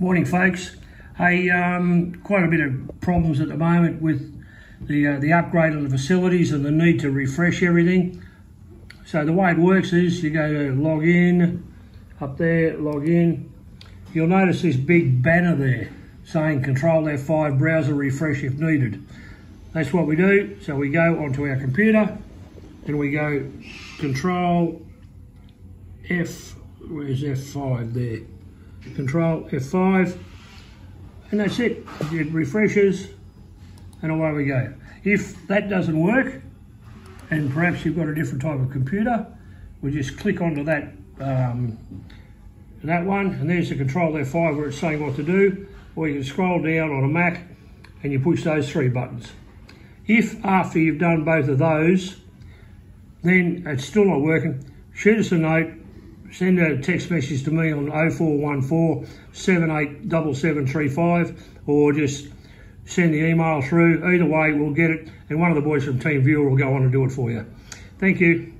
Morning, folks. Hey, um, quite a bit of problems at the moment with the uh, the upgrade of the facilities and the need to refresh everything. So the way it works is you go to log in, up there, log in. You'll notice this big banner there saying Control F5 browser refresh if needed. That's what we do. So we go onto our computer and we go Control F, where's F5 there? Control F5 and that's it. It refreshes and away we go. If that doesn't work, and perhaps you've got a different type of computer, we just click onto that um, that one, and there's the control F5 where it's saying what to do, or you can scroll down on a Mac and you push those three buttons. If after you've done both of those, then it's still not working, shoot us a note, send a text message to me on 0414 787735 or just send the email through. Either way, we'll get it and one of the boys from TeamViewer will go on and do it for you. Thank you.